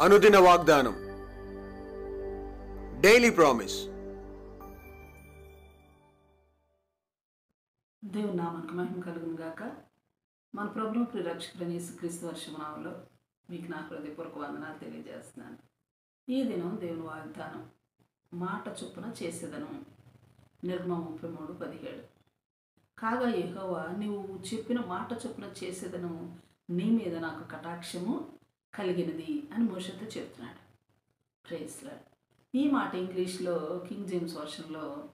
అనుదిన వాగ్దానం. Daily promise దేవుని నామానికి మహిమ కలుగును గాక. మన ప్రభుత్వ ప్రిరక్షకుడని యేసుక్రీస్తు వర్షమనామలో మీకు నా హృదయపూర్వక వందనాలు తెలియజేస్తున్నాను. ఈ దినం దేవుని వాగ్దానం మాట చొప్పున చేసేదను. నిర్మ ముప్పై మూడు పదిహేడు. కాగా యెహోవా నీవు చెప్పిన మాట చొప్పున చేసేదను. నీ మీద నాకు కటాక్షము కలిగినది అని మోషతో చెప్తున్నాడు. ప్రేస్లా ఈ మాట ఇంగ్లీష్లో King James వర్షన్లో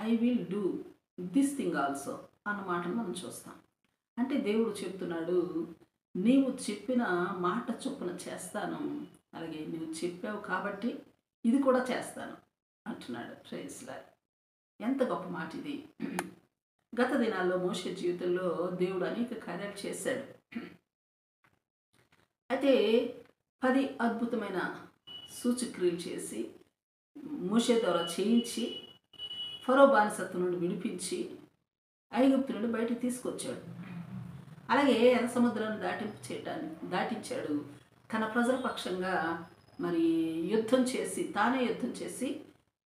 I will do this thing also అన్న మాటను మనం చూస్తాం. అంటే దేవుడు చెప్తున్నాడు నీవు చెప్పిన మాట చొప్పున చేస్తాను. అలాగే నువ్వు చెప్పావు కాబట్టి ఇది కూడా చేస్తాను అంటున్నాడు. ప్రేస్లా ఎంత గొప్ప మాట ఇది. గత దినాల్లో మోష జీవితంలో దేవుడు అనేక కార్యాలు చేశాడు. అయితే పది అద్భుతమైన సూచక్రియలు చేసి మూషే ద్వారా చేయించి ఫరో బానిసత్వం నుండి విడిపించి ఐగుప్తు నుండి బయటకు తీసుకొచ్చాడు. అలాగే ఎర్ర సముద్రాన్ని దాటింపు చేయడానికి దాటించాడు. తన ప్రజల పక్షంగా మరి యుద్ధం చేసి తానే యుద్ధం చేసి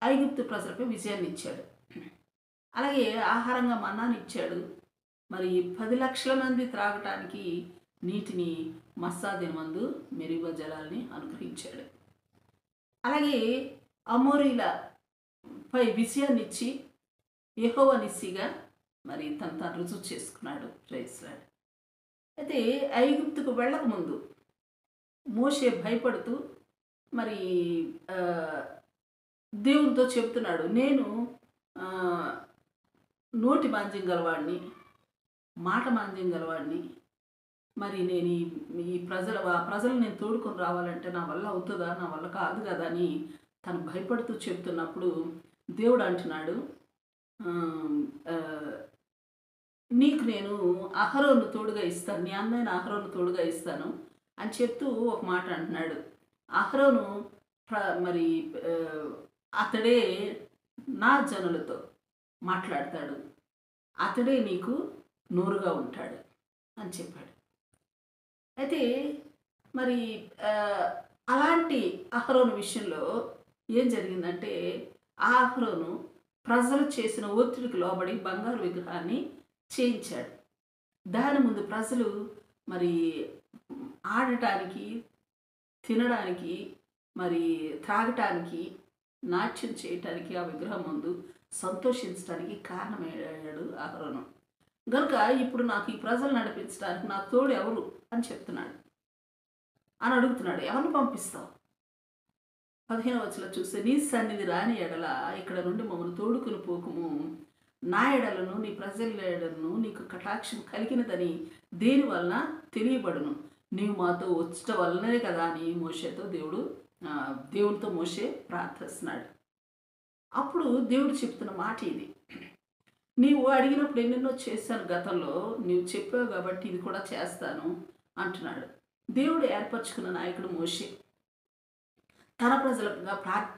ఐగుప్తు ప్రజలపై విజయాన్ని ఇచ్చాడు. అలాగే ఆహారంగా మన్నాను ఇచ్చాడు. మరి పది లక్షల మంది త్రాగటానికి నీటిని మస్సాదిన మందు మెరుగ జలాల్ని అనుగ్రహించాడు. అలాగే అమోరీల పై విజయాన్ని ఇచ్చి యహోవ నిస్సిగా మరి తను రుజువు చేసుకున్నాడు రైస్లాడ్ అయితే ఐగుప్తుకు వెళ్ళకముందు మోషే భయపడుతూ మరి దేవునితో చెప్తున్నాడు నేను నోటి మాంద్యం గలవాడిని మాట మాంద్యం గలవాడిని మరి నేను ఈ ఈ ప్రజల ఆ ప్రజలు నేను తోడుకొని రావాలంటే నా వల్ల అవుతుందా? నా వల్ల కాదు కదా అని తను భయపడుతూ చెప్తున్నప్పుడు దేవుడు అంటున్నాడు నీకు నేను అహరోను తోడుగా ఇస్తాను నీ అందమైన అహరోను తోడుగా ఇస్తాను అని చెప్తూ ఒక మాట అంటున్నాడు. అహరోను ప్ర- మరి అతడే నా జనులతో మాట్లాడతాడు. అతడే నీకు నోరుగా ఉంటాడు అని చెప్పాడు. అయితే మరి అలాంటి అహరోను విషయంలో ఏం జరిగిందంటే ఆ అహరోను ప్రజలు చేసిన ఒత్తిడికి లోబడి బంగారు విగ్రహాన్ని చేయించాడు. దాని ముందు ప్రజలు మరి ఆడటానికి తినడానికి మరి త్రాగటానికి నాట్యం చేయటానికి ఆ విగ్రహం ముందు సంతోషించడానికి కారణమయ్యాడు అహరోను. గనుక ఇప్పుడు నాకు ఈ ప్రజలు నడిపించడానికి నా తోడు ఎవరు అని చెప్తున్నాడు. అని అడుగుతున్నాడు ఎవరిని పంపిస్తావు? పదిహేను వచ్చలో చూస్తే నీ సన్నిధి రాని ఎడల ఇక్కడ నుండి మమ్మల్ని తోడుకుని పోకుము. నా ఎడలను నీ ప్రజల ఎడలను నీకు కటాక్షం కలిగినదని దేని వలన తెలియబడును? నీవు మాతో వచ్చట వలననే కదా అని మోషేతో దేవుడు దేవుడితో దేవునితో మోషే ప్రార్థిస్తున్నాడు. అప్పుడు దేవుడు చెప్తున్న మాట ఇది. నీవు అడిగినప్పుడు ఎన్నెన్నో చేశాను గతంలో నీవు చెప్పావు కాబట్టి ఇది కూడా చేస్తాను అంటున్నాడు. దేవుడు ఏర్పరచుకున్న నాయకుడు మోషే. తన ప్రజలుగా ప్రా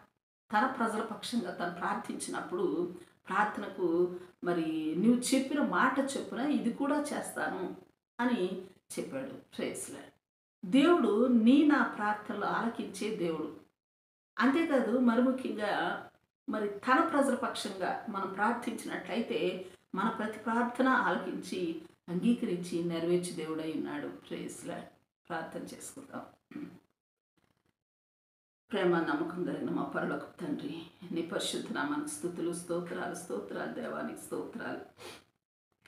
తన ప్రజల పక్షంగా తను ప్రార్థించినప్పుడు ప్రార్థనకు మరి నువ్వు చెప్పిన మాట చెప్పున ఇది కూడా చేస్తాను అని చెప్పాడు. ప్రేస్లర్ దేవుడు నీ నా ప్రార్థనలు ఆలకించే దేవుడు. అంతేకాదు మరి ముఖ్యంగా మరి తన ప్రజల పక్షంగా మనం ప్రార్థించినట్లయితే మన ప్రతి ప్రార్థన ఆలకించి అంగీకరించి నెరవేర్చి దేవుడై ఉన్నాడు. ప్రేయస్లా ప్రార్థన చేసుకుందాం. ప్రేమ నమ్మకం కలిగిన మా పరులకు తండ్రి నీ పరిశుద్ధ నామానికి స్థుతులు స్తోత్రాలు స్తోత్రాలు దేవానికి స్తోత్రాలు.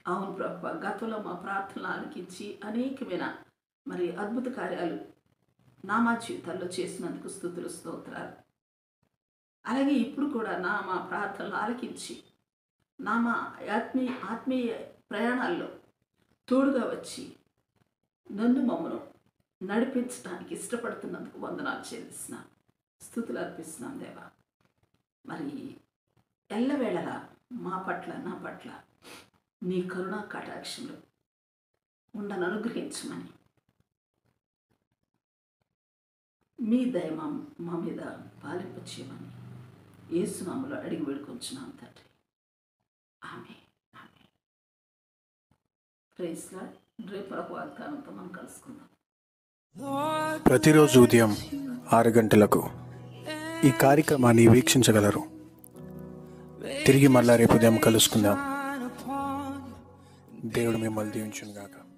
అవును ప్రభు గతంలో మా ప్రార్థనలు ఆలకించి అనేకమైన మరి అద్భుత కార్యాలు నా మా జీవితాల్లో చేసినందుకు స్థుతులు స్తోత్రాలు. అలాగే ఇప్పుడు కూడా నా మా ప్రార్థనలు ఆలకించి నా మా ఆత్మీయ ఆత్మీయ ప్రయాణాల్లో తోడుగా వచ్చి నన్ను మమ్మను నడిపించడానికి ఇష్టపడుతున్నందుకు వందనాలు చెల్లిస్తున్నాను స్థుతులు అర్పిస్తున్నాం దేవా. మరి ఎల్లవేళలా మా పట్ల నా పట్ల నీ కరుణా కటాక్షలు ఉండను అనుగ్రహించమని మీ దయ మా మా మీద పాలింపచేయమని ఏసునామలో అడిగి వేడుకొంచున్నాం తండ్రి. ఆమె ఆమె ప్రైస్లా రేపు వాగ్దానంతో మనం కలుసుకుందాం. ప్రతిరోజు ఉదయం ఆరు గంటలకు ఈ కార్యక్రమాన్ని వీక్షించగలరు. తిరిగి మళ్ళా రేపు ఉదయం కలుసుకుందాం. దేవుడు మిమ్మల్ని దీవించును గాక